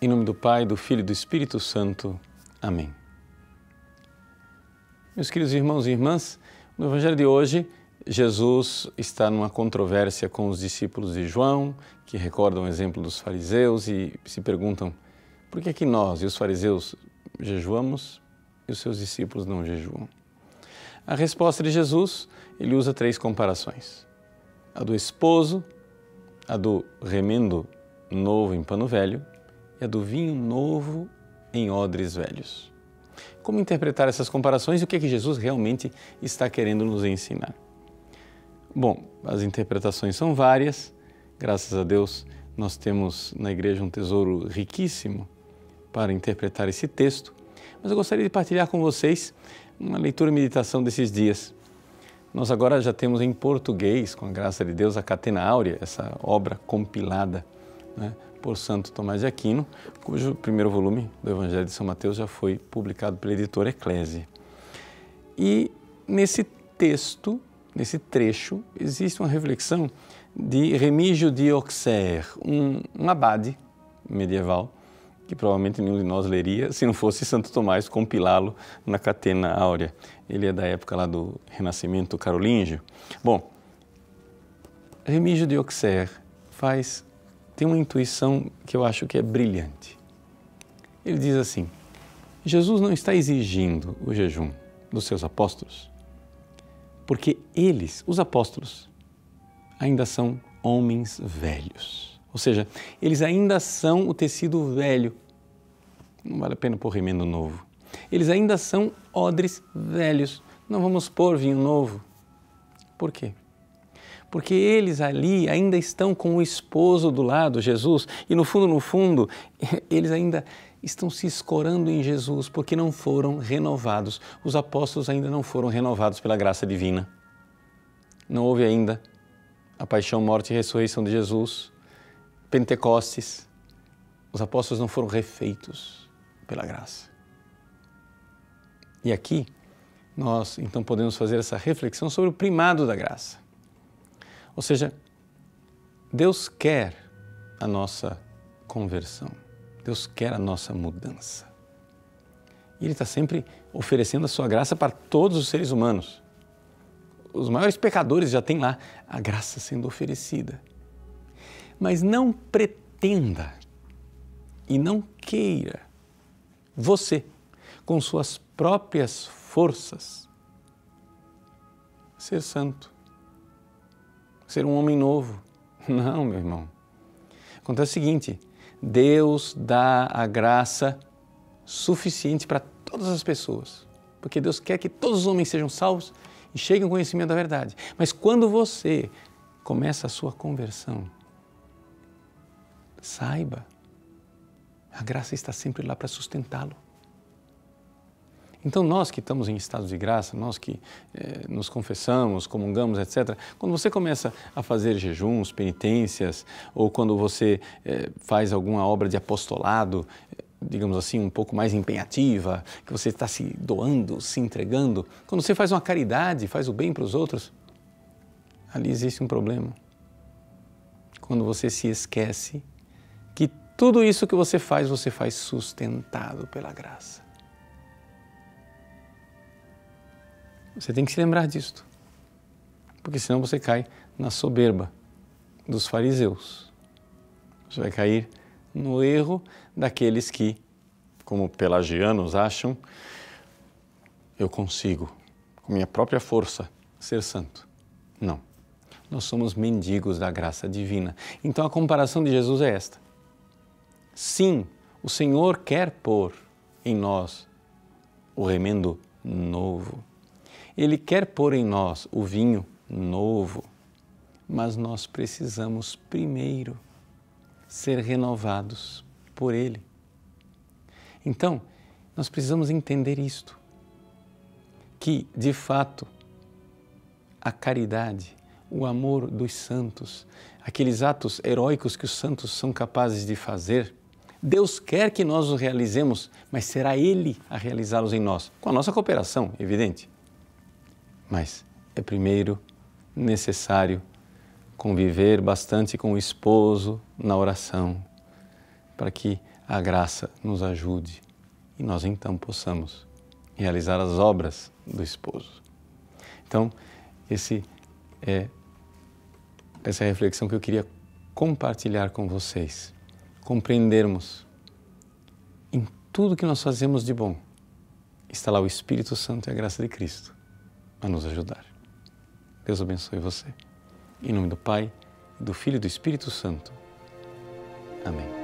Em nome do Pai, do Filho e do Espírito Santo. Amém. Meus queridos irmãos e irmãs, no Evangelho de hoje, Jesus está numa controvérsia com os discípulos de João, que recordam o exemplo dos fariseus e se perguntam por que, é que nós e os fariseus jejuamos e os seus discípulos não jejuam. A resposta de Jesus, ele usa três comparações: a do esposo, a do remendo novo em pano velho e a do vinho novo em odres velhos. Como interpretar essas comparações e o que é que Jesus realmente está querendo nos ensinar? Bom, as interpretações são várias. Graças a Deus, nós temos na igreja um tesouro riquíssimo para interpretar esse texto. Mas eu gostaria de partilhar com vocês uma leitura e meditação desses dias. Nós agora já temos em português, com a graça de Deus, a Catena Áurea, essa obra compilada né, por Santo Tomás de Aquino, cujo primeiro volume do Evangelho de São Mateus já foi publicado pela editora Eclésia. E nesse texto, nesse trecho, existe uma reflexão de Remígio de Auxerre, um, um abade medieval, que provavelmente nenhum de nós leria se não fosse Santo Tomás compilá-lo na Catena Áurea. Ele é da época lá do Renascimento carolíngio. Bom, Remígio de Auxerre faz tem uma intuição que eu acho que é brilhante. Ele diz assim: Jesus não está exigindo o jejum dos seus apóstolos, porque eles, os apóstolos, ainda são homens velhos. Ou seja, eles ainda são o tecido velho. Não vale a pena pôr remendo novo. Eles ainda são odres velhos. Não vamos pôr vinho novo. Por quê? Porque eles ali ainda estão com o esposo do lado, Jesus, e no fundo, no fundo, eles ainda estão se escorando em Jesus porque não foram renovados. Os apóstolos ainda não foram renovados pela graça divina. Não houve ainda a paixão, morte e ressurreição de Jesus, Pentecostes. Os apóstolos não foram refeitos pela graça. E aqui nós então podemos fazer essa reflexão sobre o primado da graça. Ou seja, Deus quer a nossa conversão, Deus quer a nossa mudança. E Ele está sempre oferecendo a sua graça para todos os seres humanos. Os maiores pecadores já têm lá a graça sendo oferecida. Mas não pretenda e não queira você, com suas próprias forças, ser santo ser um homem novo. Não, meu irmão. Acontece o seguinte: Deus dá a graça suficiente para todas as pessoas, porque Deus quer que todos os homens sejam salvos e cheguem ao conhecimento da verdade. Mas quando você começa a sua conversão, saiba, a graça está sempre lá para sustentá-lo. Então, nós que estamos em estado de graça, nós que eh, nos confessamos, comungamos, etc., quando você começa a fazer jejuns, penitências, ou quando você eh, faz alguma obra de apostolado, digamos assim, um pouco mais empenhativa, que você está se doando, se entregando, quando você faz uma caridade, faz o bem para os outros, ali existe um problema. Quando você se esquece que tudo isso que você faz, você faz sustentado pela graça. Você tem que se lembrar disto, porque senão você cai na soberba dos fariseus. Você vai cair no erro daqueles que, como pelagianos, acham eu consigo, com minha própria força, ser santo. Não. Nós somos mendigos da graça divina. Então a comparação de Jesus é esta. Sim, o Senhor quer pôr em nós o remendo novo ele quer pôr em nós o vinho novo, mas nós precisamos primeiro ser renovados por Ele. Então, nós precisamos entender isto: que, de fato, a caridade, o amor dos santos, aqueles atos heróicos que os santos são capazes de fazer, Deus quer que nós os realizemos, mas será Ele a realizá-los em nós, com a nossa cooperação, evidente. Mas é primeiro necessário conviver bastante com o esposo na oração, para que a graça nos ajude e nós então possamos realizar as obras do esposo. Então, esse é essa é reflexão que eu queria compartilhar com vocês. Compreendermos em tudo que nós fazemos de bom está lá o Espírito Santo e a graça de Cristo a nos ajudar. Deus abençoe você. Em nome do Pai, do Filho e do Espírito Santo. Amém.